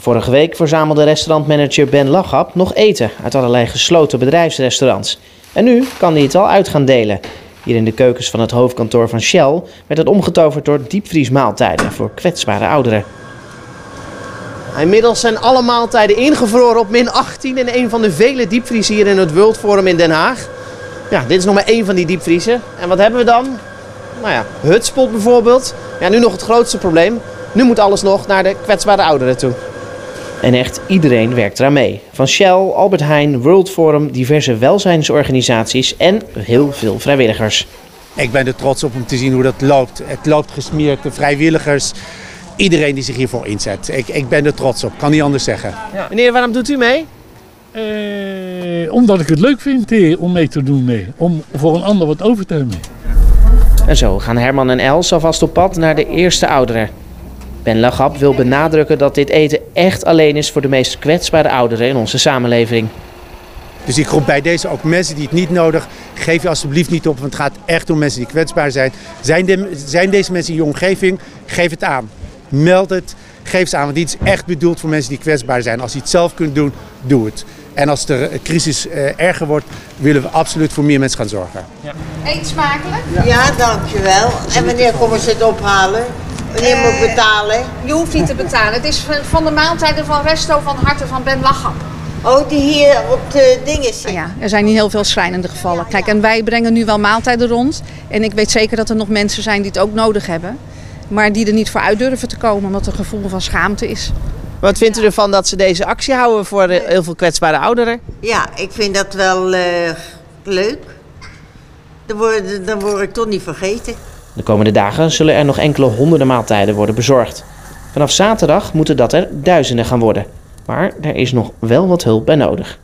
Vorige week verzamelde restaurantmanager Ben Lachap nog eten uit allerlei gesloten bedrijfsrestaurants. En nu kan hij het al uit gaan delen. Hier in de keukens van het hoofdkantoor van Shell werd het omgetoverd door diepvriesmaaltijden voor kwetsbare ouderen. Inmiddels zijn alle maaltijden ingevroren op min 18 in een van de vele diepvriezen hier in het World Forum in Den Haag. Ja, dit is nog maar één van die diepvriezen. En wat hebben we dan? Nou ja, hutspot bijvoorbeeld. Ja, nu nog het grootste probleem. Nu moet alles nog naar de kwetsbare ouderen toe. En echt iedereen werkt eraan mee. Van Shell, Albert Heijn, World Forum, diverse welzijnsorganisaties en heel veel vrijwilligers. Ik ben er trots op om te zien hoe dat loopt. Het loopt gesmeerd, de vrijwilligers, iedereen die zich hiervoor inzet. Ik, ik ben er trots op, kan niet anders zeggen. Ja. Meneer, waarom doet u mee? Eh, omdat ik het leuk vind om mee te doen mee. Om voor een ander wat over te hebben. En zo gaan Herman en Els alvast op pad naar de eerste ouderen. Ben Lagap wil benadrukken dat dit eten echt alleen is voor de meest kwetsbare ouderen in onze samenleving. Dus ik roep bij deze ook mensen die het niet nodig, geef je alsjeblieft niet op, want het gaat echt om mensen die kwetsbaar zijn. Zijn, de, zijn deze mensen in je omgeving, geef het aan. Meld het, geef het aan, want dit is echt bedoeld voor mensen die kwetsbaar zijn. Als je het zelf kunt doen, doe het. En als de crisis eh, erger wordt, willen we absoluut voor meer mensen gaan zorgen. Ja. Eet smakelijk? Ja, dankjewel. En wanneer komen ze het ophalen? Wanneer moet ik betalen? Je hoeft niet te betalen. Het is van- van de maaltijden van Resto van Harte van Ben Lachap. Oh, die hier op de dingen zitten. Ja, er zijn niet heel veel schrijnende gevallen. Kijk, en wij brengen nu wel maaltijden rond. En ik weet zeker dat er nog mensen zijn die het ook nodig hebben. Maar die er niet voor uit durven te komen, omdat er een gevoel van schaamte is. Wat vindt u ervan dat ze deze actie houden voor eh, heel veel kwetsbare ouderen? Ja, ik vind dat wel eh, leuk. Dan word, dan word ik toch niet vergeten. De komende dagen zullen er nog enkele honderden maaltijden worden bezorgd. Vanaf zaterdag moeten dat er duizenden gaan worden. Maar er is nog wel wat hulp bij nodig.